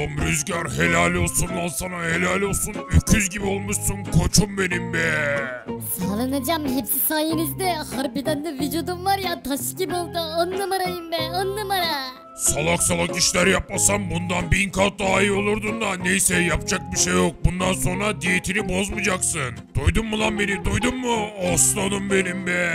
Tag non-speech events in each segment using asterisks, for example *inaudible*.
Oğlum Rüzgar helal olsun lan sana helal olsun. Öküz gibi olmuşsun koçum benim be. Sağ olun hocam hepsi sayenizde. Harbiden de vücudum var ya taş gibi oldu. On numarayım be on numara. Salak salak işler yapmasan bundan bin kat daha iyi olurdun da neyse yapacak bir şey yok. Bundan sonra diyetini bozmayacaksın. Duydun mu lan beni duydun mu? Aslanım benim be.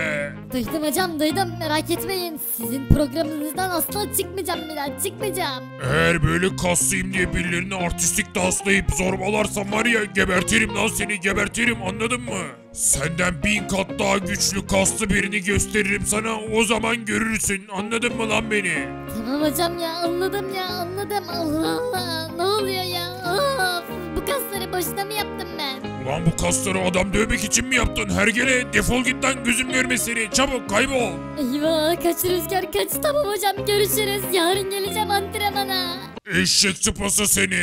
Duydum hocam duydum merak etmeyin. Sizin programınızdan asla çıkmayacağım daha çıkmayacağım. Eğer böyle kaslıyım diye birilerini artistik taslayıp zorbalarsan var ya gebertirim lan seni gebertirim anladın mı? Senden bin kat daha güçlü kaslı birini gösteririm sana o zaman görürsün anladın mı lan beni? Tamam hocam ya anladım ya anladım. Allah Allah ne oluyor ya? Of, bu kasları boşuna mı yaptım ben? Ulan bu kasları adam dövmek için mi yaptın? Hergele defol git lan gözüm görme seni çabuk kaybol. Eyvah kaç rüzgar kaç tamam hocam görüşürüz. Yarın geleceğim antrenmana. Eşek çıpası seni.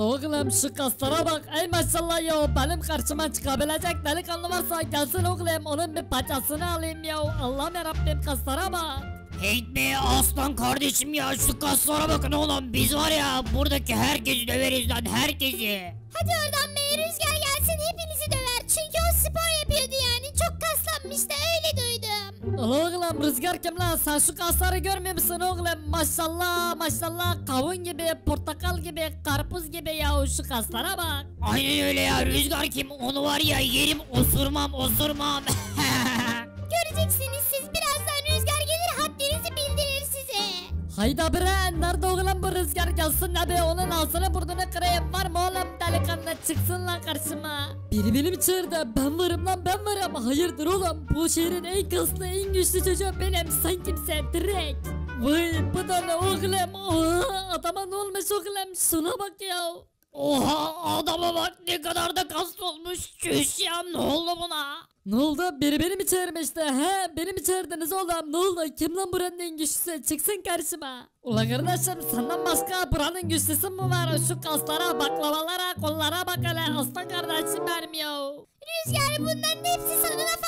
Oğlum şu kaslara bak ey maşallah ya benim karşıma çıkabilecek delikanlı varsa gelsin oğlum onun bir paçasını alayım ya Allah'ım yarabbim kaslara bak. Hey be aslan kardeşim ya şu kaslara bakın oğlum biz var ya buradaki herkesi döveriz lan herkesi. Hadi oradan be Oğlum rüzgar kim lan sen şu kasları görmüyor musun oğlum maşallah maşallah kavun gibi portakal gibi karpuz gibi ya şu kaslara bak. Aynen öyle ya rüzgar kim onu var ya yerim osurmam osurmam. *laughs* Hayda bre nerede oğlum bu rüzgar? Gelsin abi onun ağzını burnunu kırayım. Var mı oğlum delikanlı? Çıksın lan karşıma. Biri benim çağırdı? Ben varım lan ben varım. Hayırdır oğlum? Bu şehrin en kaslı en güçlü çocuğu benim. Sen kimsen direkt. Vay bu da ne oğlum? Oha adama ne olmuş oğlum? Şuna bak ya. Oha adama bak ne kadar da kaslı olmuş çüş ya ne oldu buna? Ne oldu? Biri beni mi çağırmıştı? He? Beni mi çağırdınız oğlum? Ne oldu? Kim lan buranın en güçlüsü? Çıksın karşıma. Ulan kardeşim senden başka buranın güçlüsü mü var? Şu kaslara, baklavalara, kollara bak hele. Aslan kardeşim benim ya. Rüzgar bunların hepsi sana laf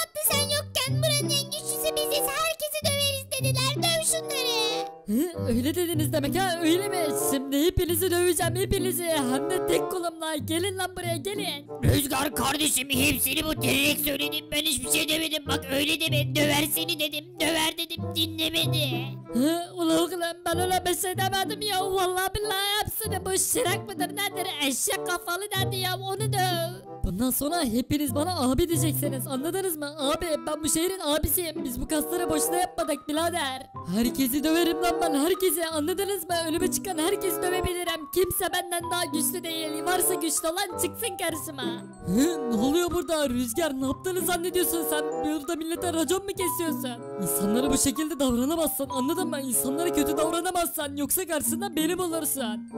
öyle dediniz demek ha? Öyle mi? Şimdi hepinizi döveceğim hepinizi. Hem de tek kolumla. Gelin lan buraya gelin. Rüzgar kardeşim hepsini bu direkt söyledim ben hiçbir şey demedim bak öyle deme döver seni dedim döver dedim dinlemedi. Hı, ulan oğlum ben öyle bir şey demedim ya. Vallahi billahi hepsini bu şirak mıdır nedir? Eşek kafalı dedi ya onu döv. Bundan sonra hepiniz bana abi diyeceksiniz anladınız mı? Abi ben bu şehrin abisiyim. Biz bu kasları boşuna yapmadık birader. Herkesi döverim lan ben herkesi anladınız mı? Önüme çıkan herkesi dövebilirim. Kimse benden daha güçlü değil. Varsa güçlü olan çıksın karşıma. Hı, ne oluyor burada? Rüzgar ne yaptığını zannediyorsun sen? Burada millete racon mu kesiyorsun? İnsanlara bu şekilde davranamazsın anladın mı? İnsanlara kötü davranamazsan yoksa karşısında beni bulursun.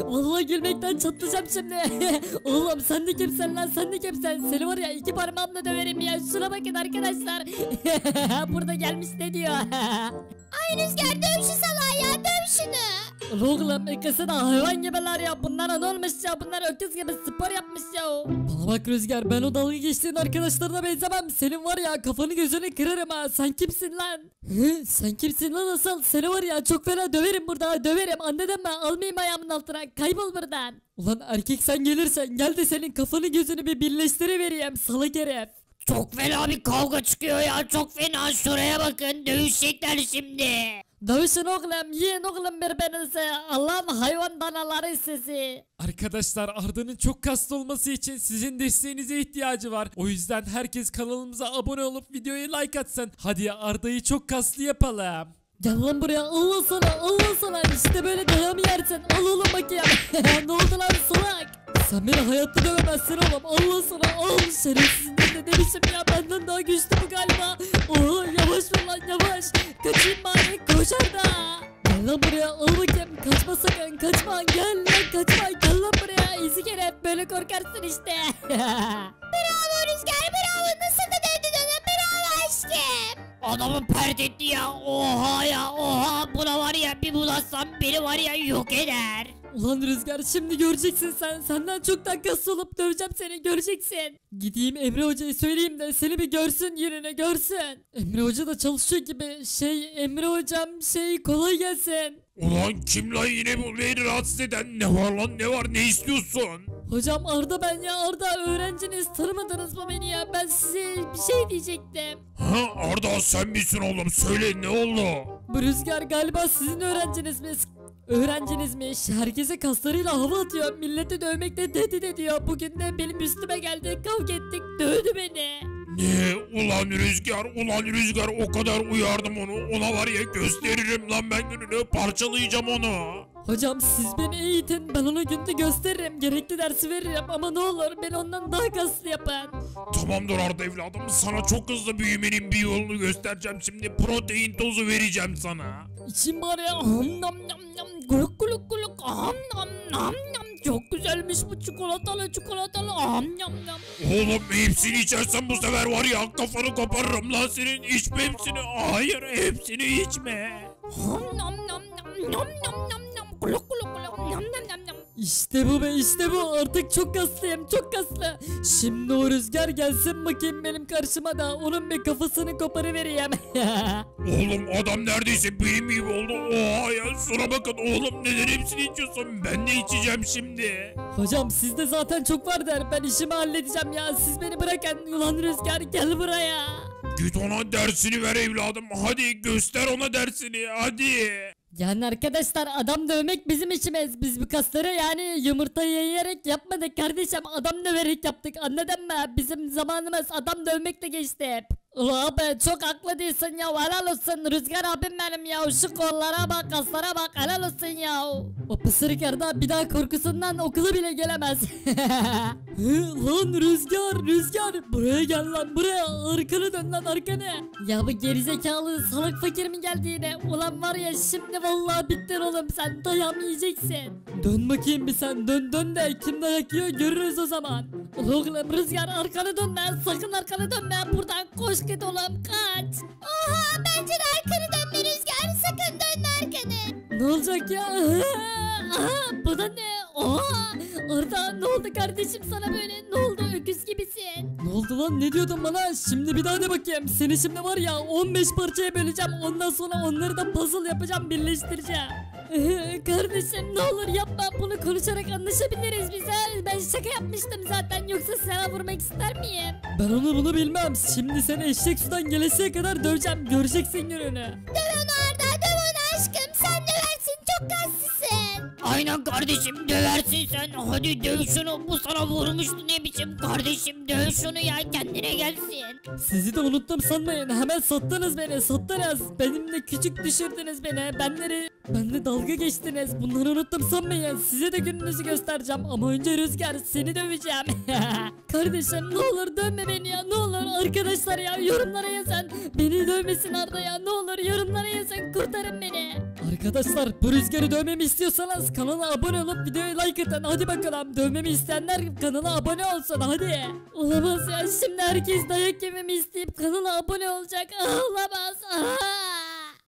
*laughs* Vallahi gülmekten çatlayacağım şimdi. *laughs* Oğlum sen de kimsin lan sen de kimsin? Seni var ya iki parmağımla döverim ya. Şuna bakın arkadaşlar. *laughs* Burada gelmiş ne diyor? *laughs* Ay Rüzgar döv şu salağı ya döv şunu. Oğlum ikisi de hayvan gibiler ya. Bunlara ne olmuş ya? Bunlar öküz gibi spor yapmış ya. Bana bak Rüzgar ben o dalga geçtiğin arkadaşlarına benzemem. Senin var ya kafanı gözünü kırarım ha. Sen kimsin lan? Hı, sen kimsin lan asıl? Seni var ya çok fena döverim burada. Döverim anladın mı? Almayayım ayağımın altına. Kaybol buradan. Ulan erkek sen gelirsen gel de senin kafanı gözünü bir birleştirivereyim salak herif. Çok fena bir kavga çıkıyor ya çok fena şuraya bakın dövüşecekler şimdi. Dövüşün oğlum, yiyin oğlum birbirinizi. Allah'ın hayvan danaları sizi. Arkadaşlar Arda'nın çok kaslı olması için sizin desteğinize ihtiyacı var. O yüzden herkes kanalımıza abone olup videoya like atsın. Hadi Arda'yı çok kaslı yapalım. Gel lan buraya Allah sana Allah sana işte böyle dayağı yersin al oğlum bakayım. *laughs* Ne oldu lan salak? Sen beni hayatta dövemezsin oğlum Allah sana al. Şerefsizin ne demişim ya benden daha güçlü bu galiba. Oo yavaş ol lan yavaş. Kaçayım bari koş Arda. Gel lan buraya al bakayım. Kaçma sakın kaçma. Gel lan kaçma. Gel lan buraya. İzi hep böyle korkarsın işte *laughs* aşkım. Adamı pert etti ya oha ya oha buna var ya bir bulaşsam beni var ya yok eder. Ulan Rüzgar şimdi göreceksin sen. Senden çok kaslı olup döveceğim seni göreceksin. Gideyim Emre Hoca'ya söyleyeyim de seni bir görsün yerine görsün. Emre Hoca da çalışıyor gibi. Şey Emre Hocam şey kolay gelsin. Ulan kim lan yine bu beni rahatsız eden? Ne var lan ne var ne istiyorsun? Hocam Arda ben ya Arda öğrenciniz tanımadınız mı beni ya ben size bir şey diyecektim. Ha Arda sen misin oğlum söyle ne oldu? Bu Rüzgar galiba sizin öğrenciniz mi? Öğrencinizmiş. Herkese kaslarıyla hava atıyor. Milleti dövmekle tehdit ediyor. Bugün de benim üstüme geldi. Kavga ettik. Dövdü beni. Ne ulan Rüzgar ulan Rüzgar o kadar uyardım onu ona var ya gösteririm lan ben gününü parçalayacağım onu. Hocam siz beni eğitin. Ben ona günde gösteririm. Gerekli dersi veririm. Ama ne olur beni ondan daha kaslı yapın. Tamamdır Arda evladım sana çok hızlı büyümenin bir yolunu göstereceğim şimdi protein tozu vereceğim sana. İçim var ya. Ham nam nam nam. Guluk guluk guluk. Ham nam nam nam. Çok güzelmiş bu çikolatalı çikolatalı. Ham nam nam. Oğlum hepsini içersen bu sefer var ya kafanı koparırım lan senin içme hepsini. Hayır hepsini içme. Ham nam nam nam nam nam nam nam. Guluk guluk. Nam nam nam nam. İşte bu be işte bu artık çok kaslıyım çok kaslı. Şimdi o rüzgar gelsin bakayım benim karşıma da onun bir kafasını koparıvereyim. *laughs* Oğlum adam neredeyse benim gibi oldu. Oha ya şuna bakın oğlum neden hepsini içiyorsun? Ben de içeceğim şimdi. Hocam sizde zaten çok var der ben işimi halledeceğim ya siz beni bırakın ulan rüzgar gel buraya. Git ona dersini ver evladım. Hadi göster ona dersini hadi. Yani arkadaşlar adam dövmek bizim işimiz. Biz bu kasları yani yumurtayı yiyerek yapmadık kardeşim. Adam döverek yaptık anladın mı? Bizim zamanımız adam dövmekle geçti hep. Ulan abi çok haklı değilsin ya helal olsun. Rüzgar abim benim ya şu kollara bak kaslara bak helal olsun ya. O pısırık Arda bir daha korkusundan okula bile gelemez. *laughs* Lan Rüzgar Rüzgar. Buraya gel lan buraya. Arkanı dön lan arkanı Ya bu gerizekalı salak fakir mi geldi yine? Ulan var ya şimdi vallahi bittin oğlum sen dayak yiyeceksin Dön bakayım bir sen dön dön de kim dayak yiyor görürüz o zaman. Oğlum Rüzgar arkanı dönme sakın arkanı dönme buradan koş oğlum kaç. Oha bence de arkanı dönme Rüzgar. Sakın dönme arkanı. Ne olacak ya? *laughs* Aha, bu da ne? Oha Arda ne oldu kardeşim sana böyle? Ne oldu öküz gibisin? Ne oldu lan? Ne diyordun bana? Şimdi bir daha de bakayım. Seni şimdi var ya 15 parçaya böleceğim. Ondan sonra onları da puzzle yapacağım birleştireceğim *laughs* Kardeşim ne olur yapma bunu konuşarak anlaşabiliriz biz ha. Ben şaka yapmıştım zaten yoksa sana vurmak ister miyim? Ben onu bunu bilmem. Şimdi seni eşek sudan gelesiye kadar döveceğim. Göreceksin gününü. Aynen kardeşim döversin sen. Hadi döv şunu. Bu sana vurmuştu ne biçim kardeşim. Döv şunu ya kendine gelsin. Sizi de unuttum sanmayın. Hemen sattınız beni. Sattınız. Benimle küçük düşürdünüz beni. Benleri benle dalga geçtiniz. Bunları unuttum sanmayın. Size de gününüzü göstereceğim. Ama önce Rüzgar seni döveceğim. *laughs* Kardeşim ne olur dövme beni ya. Ne olur arkadaşlar ya yorumlara yazın. Beni dövmesin Arda ya. Ne olur yorumlara yazın. Kurtarın beni. Arkadaşlar bu Rüzgar'ı dövmemi istiyorsanız kanala abone olup videoya like atın. Hadi bakalım dövmemi isteyenler kanala abone olsun hadi. Olamaz ya şimdi herkes dayak yememi isteyip kanala abone olacak. Ah, *laughs* Olamaz. Aha.